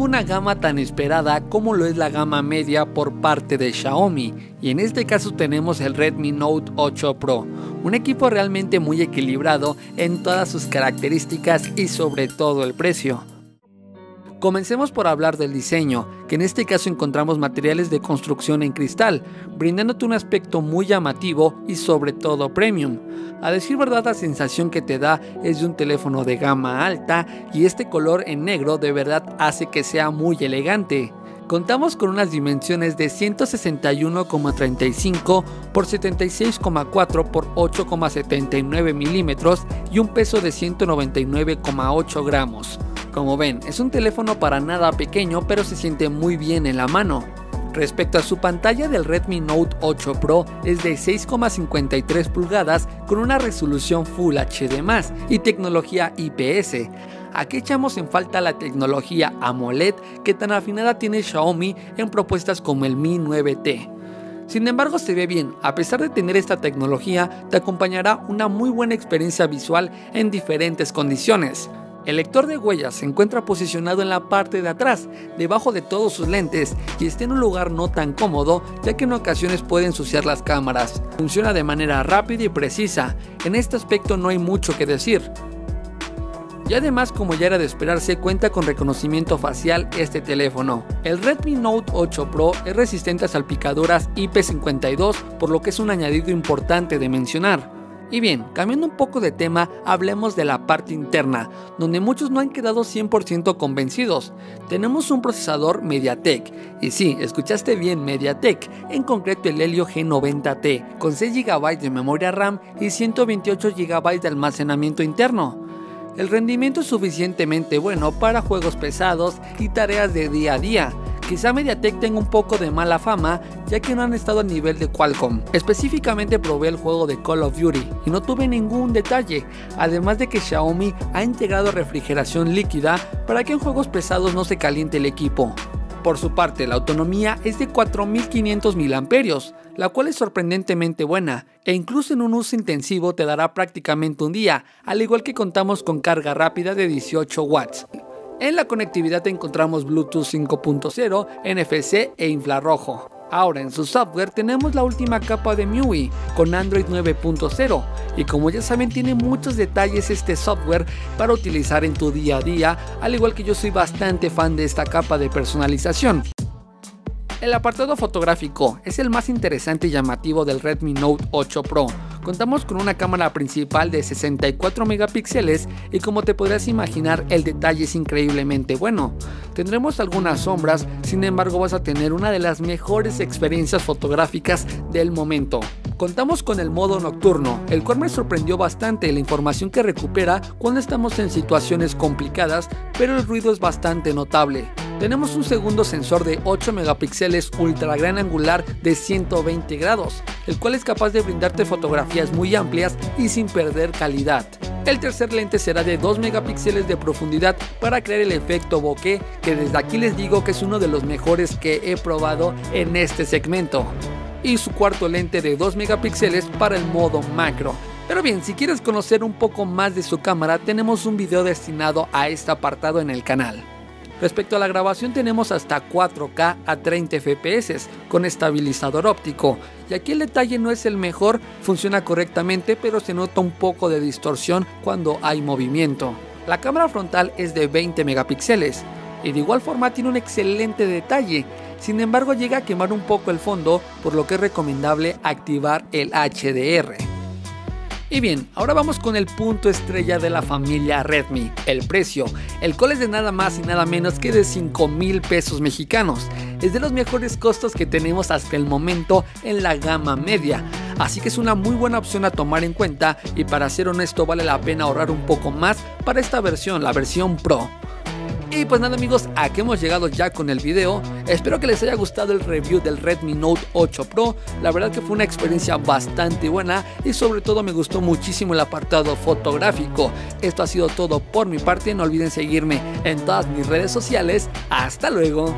una gama tan esperada como lo es la gama media por parte de Xiaomi y en este caso tenemos el Redmi Note 8 Pro, un equipo realmente muy equilibrado en todas sus características y sobre todo el precio. Comencemos por hablar del diseño, que en este caso encontramos materiales de construcción en cristal, brindándote un aspecto muy llamativo y sobre todo premium. A decir verdad la sensación que te da es de un teléfono de gama alta y este color en negro de verdad hace que sea muy elegante. Contamos con unas dimensiones de 161,35 por 76,4 por 8,79 milímetros y un peso de 199,8 gramos. Como ven, es un teléfono para nada pequeño pero se siente muy bien en la mano. Respecto a su pantalla del Redmi Note 8 Pro es de 6,53 pulgadas con una resolución Full HD+, y tecnología IPS. Aquí echamos en falta la tecnología AMOLED que tan afinada tiene Xiaomi en propuestas como el Mi 9T. Sin embargo se ve bien, a pesar de tener esta tecnología te acompañará una muy buena experiencia visual en diferentes condiciones. El lector de huellas se encuentra posicionado en la parte de atrás, debajo de todos sus lentes, y está en un lugar no tan cómodo, ya que en ocasiones puede ensuciar las cámaras. Funciona de manera rápida y precisa, en este aspecto no hay mucho que decir. Y además, como ya era de esperarse, cuenta con reconocimiento facial este teléfono. El Redmi Note 8 Pro es resistente a salpicaduras IP52, por lo que es un añadido importante de mencionar. Y bien, cambiando un poco de tema, hablemos de la parte interna, donde muchos no han quedado 100% convencidos. Tenemos un procesador MediaTek, y sí, escuchaste bien MediaTek, en concreto el Helio G90T, con 6 GB de memoria RAM y 128 GB de almacenamiento interno. El rendimiento es suficientemente bueno para juegos pesados y tareas de día a día, Quizá Mediatek tenga un poco de mala fama ya que no han estado a nivel de Qualcomm. Específicamente probé el juego de Call of Duty y no tuve ningún detalle, además de que Xiaomi ha integrado refrigeración líquida para que en juegos pesados no se caliente el equipo. Por su parte, la autonomía es de 4500 mAh, la cual es sorprendentemente buena, e incluso en un uso intensivo te dará prácticamente un día, al igual que contamos con carga rápida de 18 watts. En la conectividad encontramos Bluetooth 5.0, NFC e infrarrojo. Ahora en su software tenemos la última capa de MIUI con Android 9.0 y como ya saben tiene muchos detalles este software para utilizar en tu día a día, al igual que yo soy bastante fan de esta capa de personalización. El apartado fotográfico es el más interesante y llamativo del Redmi Note 8 Pro, Contamos con una cámara principal de 64 megapíxeles y como te podrás imaginar el detalle es increíblemente bueno. Tendremos algunas sombras, sin embargo vas a tener una de las mejores experiencias fotográficas del momento. Contamos con el modo nocturno, el cual me sorprendió bastante la información que recupera cuando estamos en situaciones complicadas, pero el ruido es bastante notable. Tenemos un segundo sensor de 8 megapíxeles ultra gran angular de 120 grados, el cual es capaz de brindarte fotografías muy amplias y sin perder calidad. El tercer lente será de 2 megapíxeles de profundidad para crear el efecto bokeh, que desde aquí les digo que es uno de los mejores que he probado en este segmento. Y su cuarto lente de 2 megapíxeles para el modo macro. Pero bien, si quieres conocer un poco más de su cámara, tenemos un video destinado a este apartado en el canal. Respecto a la grabación tenemos hasta 4K a 30 fps con estabilizador óptico y aquí el detalle no es el mejor, funciona correctamente pero se nota un poco de distorsión cuando hay movimiento. La cámara frontal es de 20 megapíxeles y de igual forma tiene un excelente detalle, sin embargo llega a quemar un poco el fondo por lo que es recomendable activar el HDR. Y bien, ahora vamos con el punto estrella de la familia Redmi, el precio, el cual es de nada más y nada menos que de 5 mil pesos mexicanos. Es de los mejores costos que tenemos hasta el momento en la gama media, así que es una muy buena opción a tomar en cuenta y para ser honesto vale la pena ahorrar un poco más para esta versión, la versión Pro. Y pues nada amigos, aquí hemos llegado ya con el video. Espero que les haya gustado el review del Redmi Note 8 Pro. La verdad que fue una experiencia bastante buena y sobre todo me gustó muchísimo el apartado fotográfico. Esto ha sido todo por mi parte, no olviden seguirme en todas mis redes sociales. Hasta luego.